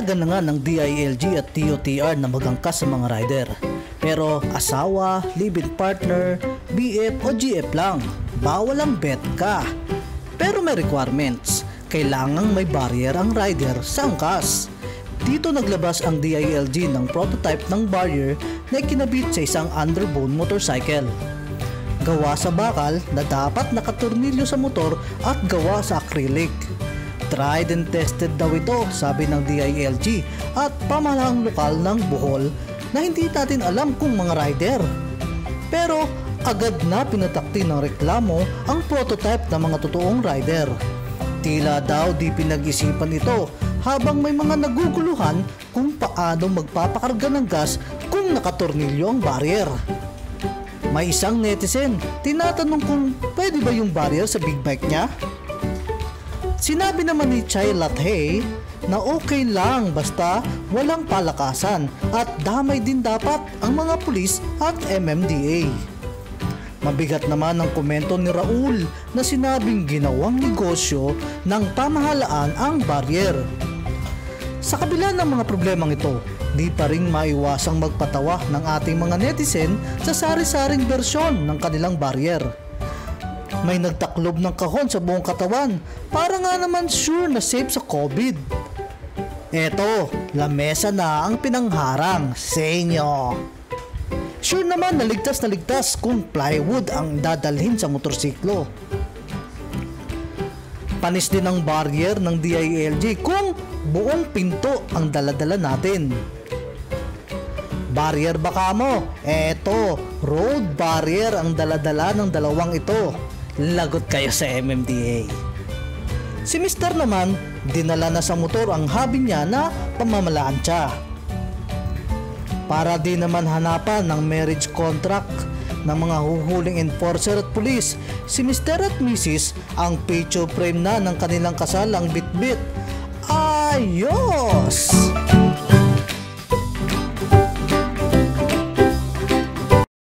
Pinayagan na nga ng DILG at TOTR na magangkas sa mga rider. Pero asawa, live-in partner, BF o GF lang, bawal ang bet ka. Pero may requirements. Kailangang may barrier ang rider sa angkas. Dito naglabas ang DILG ng prototype ng barrier na ikinabit sa isang underbone motorcycle. Gawa sa bakal na dapat nakaturnilyo sa motor at gawa sa acrylic. Tried and tested daw ito, sabi ng DILG at pamahalaang lokal ng Bohol na hindi natin alam kung mga rider. Pero agad na pinatakti ng reklamo ang prototype ng mga totoong rider. Tila daw di pinag-isipan ito habang may mga naguguluhan kung paano magpapakarga ng gas kung nakatornilyo ang barrier. May isang netizen, tinatanong kung pwede ba yung barrier sa big bike niya? Sinabi naman ni Chai Lathey na okay lang basta walang palakasan at damay din dapat ang mga pulis at MMDA. Mabigat naman ang komento ni Raul na sinabing ginawang negosyo ng pamahalaan ang barrier. Sa kabila ng mga problemang ito, di pa rin maiwasang magpatawa ng ating mga netizen sa sari-saring bersyon ng kanilang barrier. May nagtaklob ng kahon sa buong katawan para nga naman sure na safe sa COVID. Eto, lamesa na ang pinangharang sa inyo. Sure naman na ligtas na ligtas kung plywood ang dadalhin sa motorsiklo. Panis din ang barrier ng DILG kung buong pinto ang daladala natin. Barrier baka mo? Eto, road barrier ang daladala ng dalawang ito. Lagot kayo sa MMDA. Si Mr. naman, dinala na sa motor ang hobby niya na pamamalaan siya para di naman hanapan ng marriage contract ng mga huhuling enforcer at pulis. Si Mr. at Mrs. ang picture frame na ng kanilang kasal ang bitbit. Ayos!